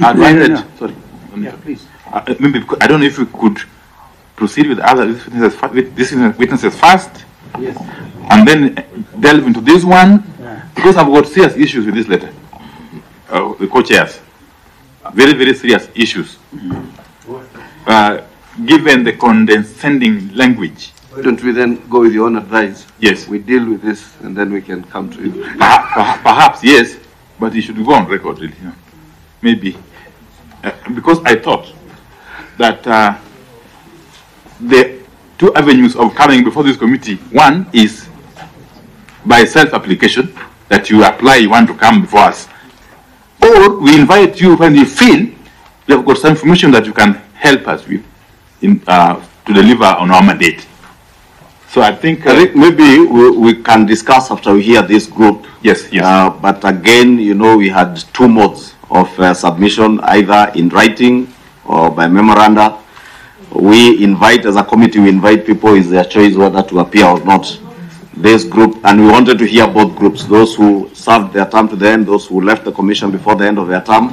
I'd like yeah. Sorry. Yeah, please. Uh, maybe because- I don't know if we could proceed with other witnesses, with these witnesses first, Yes. and then delve into this one, Yeah. because I've got serious issues with this letter. Uh, the co-chairs, very very serious issues. Uh, given the condescending language, Why don't we then go with your own advice? yes, We deal with this and then we can come to you. perhaps, perhaps yes, but it should go on record, really. Maybe uh, because I thought that uh, the two avenues of coming before this committee, one is by self-application that you apply, you want to come before us, or we invite you when you feel you have got some information that you can help us with in, uh, to deliver on our mandate. So I think, uh, I think maybe we, we can discuss after we hear this group. yes, yes. Uh, but again, you know, we had two modes of uh, submission, either in writing or by memoranda. We invite, as a committee, we invite people, is their choice whether to appear or not. This group, and we wanted to hear both groups, those who served their term to the end, those who left the commission before the end of their term.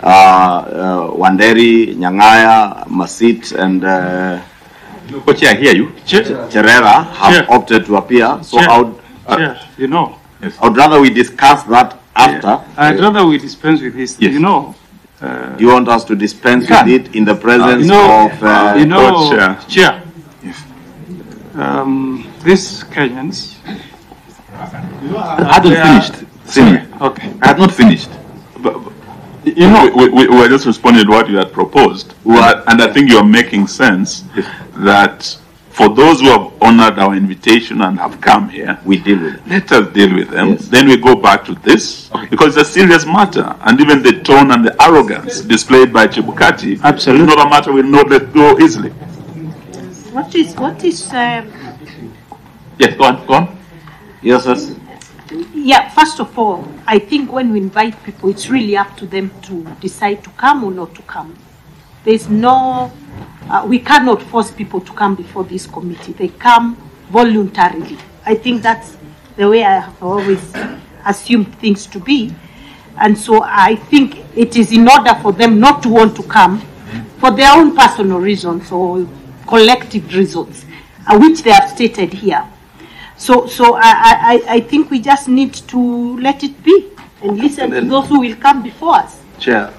Uh, uh, Wanderi, Nyang'aya, Masit, and uh, Co-chair, I hear you. Cherera have Chair. opted to appear. So Chair. I would, Chair, you know, yes. I would rather we discuss that after. I'd rather we dispense with this. Yes. You know, uh, You want us to dispense with it in the presence know, of, uh, you know, Co-chair. Chair. Yes. Um, these Kenyans. I hadn't Yeah. finished, Senior. Okay. I had not finished. But, but, You know, we, we, we were just responding to what you had proposed. What? And I think you're making sense that for those who have honored our invitation and have come here, we deal with it. let us deal with them. Yes. Then we go back to this because it's a serious matter. And even the tone and the arrogance displayed by Chebukati Absolutely. is not a matter we'll not let go easily. What is, what is, um, yes, go on, go on. Yes, yes. Yeah, first of all, I think when we invite people, it's really up to them to decide to come or not to come. There's no, uh, we cannot force people to come before this committee. They come voluntarily. I think that's the way I have always assumed things to be. And so I think it is in order for them not to want to come for their own personal reasons or collective reasons, uh, which they have stated here. So, so I, I, I- think we just need to let it be and listen And to those who will come before us. Chair,